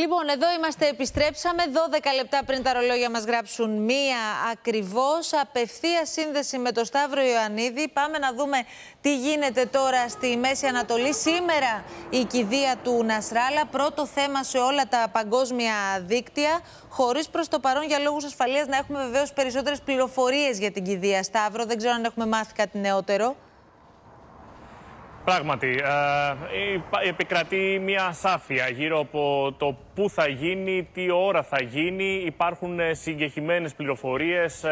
Λοιπόν, εδώ είμαστε, επιστρέψαμε 12 λεπτά πριν τα ρολόγια μας γράψουν μία ακριβώς απευθεία σύνδεση με το Σταύρο Ιωαννίδη. Πάμε να δούμε τι γίνεται τώρα στη Μέση Ανατολή. Σήμερα η κηδεία του Νασράλα, πρώτο θέμα σε όλα τα παγκόσμια δίκτυα, χωρίς προς το παρόν για λόγους ασφαλείας να έχουμε βεβαίως περισσότερες πληροφορίες για την κηδεία. Σταύρο, δεν ξέρω αν έχουμε μάθει κάτι νεότερο. Πράγματι, ε, επικρατεί μια σάφια γύρω από το πού θα γίνει, τι ώρα θα γίνει. Υπάρχουν ε, συγκεχημένες πληροφορίες. Ε,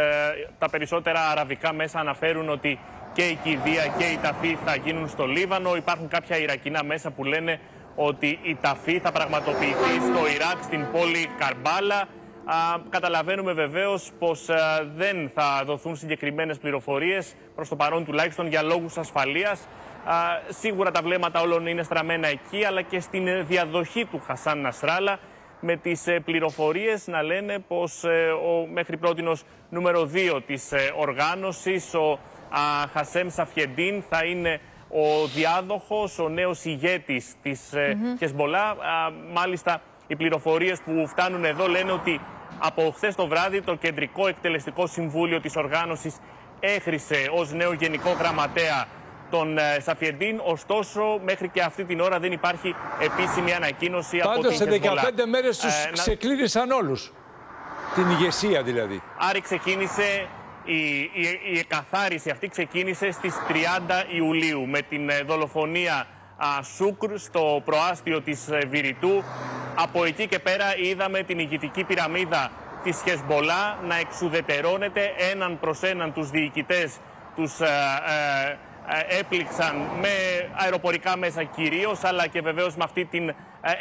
τα περισσότερα αραβικά μέσα αναφέρουν ότι και η κηδεία και η ταφή θα γίνουν στο Λίβανο. Υπάρχουν κάποια Ιρακινά μέσα που λένε ότι η ταφή θα πραγματοποιηθεί στο Ιράκ, στην πόλη Καρμπάλα. Α, καταλαβαίνουμε βεβαίως πως δεν θα δοθούν συγκεκριμένες πληροφορίες, προς το παρόν τουλάχιστον για λόγους ασφαλείας σίγουρα τα βλέμματα όλων είναι στραμμένα εκεί, αλλά και στην διαδοχή του Χασάν Νασράλα, με τις ε, πληροφορίες να λένε πως ε, ο μέχρι πρότινος νούμερο 2 της ε, οργάνωσης, ο Χασέμ Σαφιεντίν, θα είναι ο διάδοχος, ο νέος ηγέτης της Χεσμολά. Μάλιστα, οι πληροφορίες που φτάνουν εδώ λένε ότι από χθες το βράδυ το Κεντρικό Εκτελεστικό Συμβούλιο της οργάνωσης έχρισε ως νέο Γενικό Γραμματέα τον ε, Σαφιεντίν. Ωστόσο, μέχρι και αυτή την ώρα δεν υπάρχει επίσημη ανακοίνωση Πάντως, από την Πάντως, σε 15 μέρες τους ε, ξεκλήρισαν όλους. Την ηγεσία δηλαδή. Άρη ξεκίνησε, η, η, η εκαθάριση αυτή ξεκίνησε στις 30 Ιουλίου με την ε, δολοφονία α, Σούκρ στο προάστιο της ε, Βηρητού. Από εκεί και πέρα είδαμε την ηγητική πυραμίδα της Χεσμολά να εξουδετερώνεται έναν προς έναν τους διοικητές, τους ε, έπληξαν με αεροπορικά μέσα κυρίως, αλλά και βεβαίως με αυτή την ε,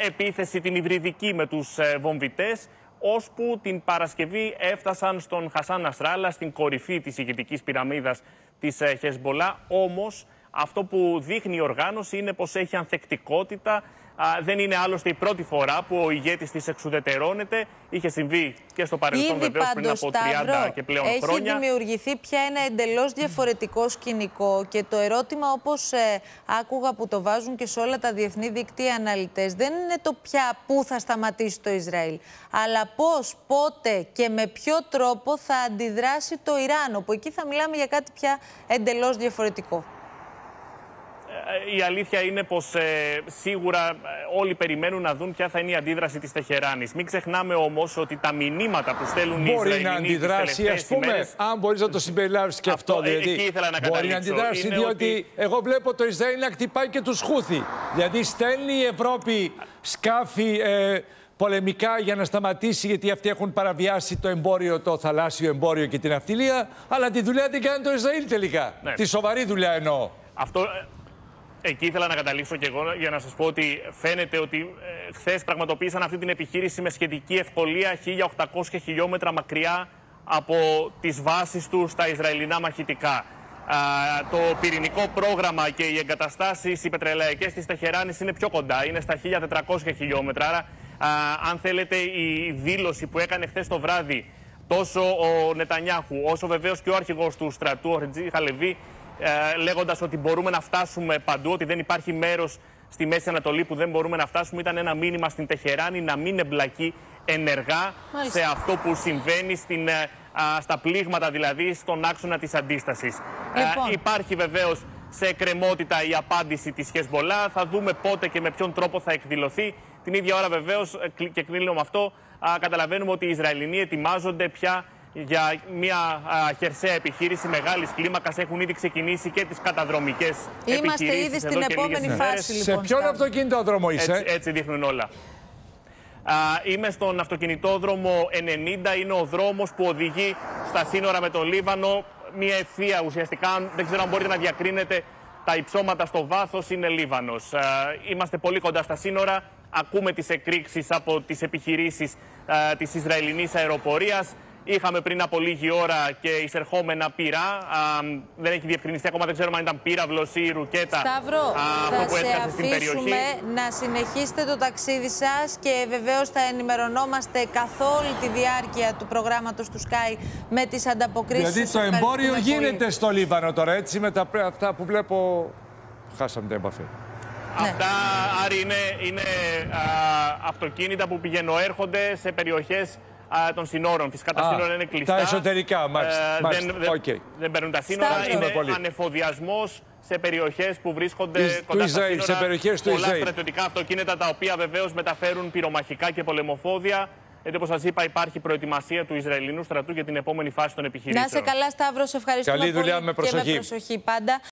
επίθεση την υβριδική με τους ε, βομβιτές, ώσπου την Παρασκευή έφτασαν στον Χασάν Νασράλα, στην κορυφή της ηγετικής πυραμίδας της Χεσμολά. Όμως αυτό που δείχνει η οργάνωση είναι πως έχει ανθεκτικότητα δεν είναι άλλωστε η πρώτη φορά που ο ηγέτης της εξουδετερώνεται. Είχε συμβεί και στο παρελθόν βεβαίως πριν από 30 και πλέον έχει χρόνια. Έχει δημιουργηθεί πια ένα εντελώς διαφορετικό σκηνικό και το ερώτημα όπως ε, άκουγα που το βάζουν και σε όλα τα διεθνή δίκτυα αναλυτές δεν είναι το πια πού θα σταματήσει το Ισραήλ αλλά πώς, πότε και με ποιο τρόπο θα αντιδράσει το Ιράν όπου εκεί θα μιλάμε για κάτι πια εντελώς διαφορετικό. Ε, η αλήθεια είναι πως ε, σίγουρα ε, όλοι περιμένουν να δουν ποια θα είναι η αντίδραση της Τεχεράνης. Μην ξεχνάμε όμως ότι τα μηνύματα που στέλνουν οι Ισραηλινοί Μπορεί να αντιδράσει, ας πούμε, ημέρες... αν μπορείς να το συμπεριλάβεις και αυτό. αυτό δηλαδή, εκεί ήθελα να μπορεί να αντιδράσει, διότι ότι... εγώ βλέπω το Ισραήλ να χτυπάει και τους Χούθη. Δηλαδή στέλνει η Ευρώπη σκάφη... Ε, πολεμικά για να σταματήσει, γιατί αυτοί έχουν παραβιάσει το εμπόριο, το θαλάσσιο εμπόριο και την αυτιλία. Αλλά τη δουλειά την κάνει το Ισραήλ τελικά. Ναι. Τη σοβαρή δουλειά εννοώ. Αυτό Εκεί ήθελα να καταλήξω και εγώ για να σας πω ότι φαίνεται ότι ε, χθες πραγματοποίησαν αυτή την επιχείρηση με σχετική ευκολία 1800 χιλιόμετρα μακριά από τις βάσεις τους στα Ισραηλινά μαχητικά. το πυρηνικό πρόγραμμα και οι εγκαταστάσεις οι πετρελαϊκές της Τεχεράνης είναι πιο κοντά, είναι στα 1400 χιλιόμετρα. Άρα, αν θέλετε, η δήλωση που έκανε χθες το βράδυ τόσο ο Νετανιάχου όσο βεβαίως και ο αρχηγός του στρατού, ο Ρετζή Χαλεβί, ε, λέγοντας ότι μπορούμε να φτάσουμε παντού, ότι δεν υπάρχει μέρος στη Μέση Ανατολή που δεν μπορούμε να φτάσουμε. Ήταν ένα μήνυμα στην Τεχεράνη να μην εμπλακεί ενεργά σε αυτό που συμβαίνει στην, ε, στα πλήγματα, δηλαδή στον άξονα της αντίστασης. Ε, λοιπόν. υπάρχει βεβαίως σε εκκρεμότητα η απάντηση της Χεσμολά. Θα δούμε πότε και με ποιον τρόπο θα εκδηλωθεί. Την ίδια ώρα βεβαίως, ε, και κλείνω με αυτό, καταλαβαίνουμε ότι οι Ισραηλινοί ετοιμάζονται πια για μια α, χερσαία επιχείρηση μεγάλης κλίμακας. Έχουν ήδη ξεκινήσει και τις καταδρομικές επιχειρήσει. Είμαστε ήδη στην επόμενη φάση, λοιπόν. Σε ποιον αυτοκινητόδρομο είσαι, έτσι, έτσι δείχνουν όλα. Α, είμαι στον αυτοκινητόδρομο 90. Είναι ο δρόμος που οδηγεί στα σύνορα με τον Λίβανο. Μια ευθεία ουσιαστικά. Δεν ξέρω αν μπορείτε να διακρίνετε τα υψώματα στο βάθος. Είναι Λίβανος. Είμαστε πολύ κοντά στα σύνορα. Ακούμε τις εκρήξεις από τις επιχειρήσεις της Ισραηλινής αεροπορίας. Είχαμε πριν από λίγη ώρα και εισερχόμενα πύρα. Α, δεν έχει διευκρινιστεί ακόμα, δεν ξέρουμε αν ήταν πύραυλος ή ρουκέτα. Σταύρο, α, θα σε αφήσουμε να συνεχίσετε το ταξίδι σας και βεβαίως θα ενημερωνόμαστε καθ' όλη τη διάρκεια του προγράμματος του Sky με τις ανταποκρίσεις. Δηλαδή το εμπόριο γίνεται στο Λίβανο τώρα, έτσι, με τα αυτά που βλέπω. Χάσαμε την επαφή. Αυτά, Άρη, είναι, είναι α, αυτοκίνητα που πηγαινοέρχονται σε περιοχές α, των συνόρων. Φυσικά τα Α, σύνορα είναι κλειστά. τα εσωτερικά, μάλιστα, Ε, μάλιστα. Δεν, δεν, Οκ. δεν παίρνουν τα σύνορα. Σταύρο. Είναι Πολύ. ανεφοδιασμός σε περιοχές που βρίσκονται Ις- του κοντά Ισραήλ, στα σε σύνορα. περιοχές του Πολλά Ισραήλ. στρατιωτικά αυτοκίνητα τα οποία βεβαίως μεταφέρουν πυρομαχικά και πολεμοφόδια. Γιατί όπως σας είπα υπάρχει προετοιμασία του Ισραηλινού στρατού για την επόμενη φάση των επιχειρήσεων. Να σε καλά, Σταύρο, σε ευχαριστούμε Καλή δουλειά, πολύ με και με προσοχή. προσοχή πάντα.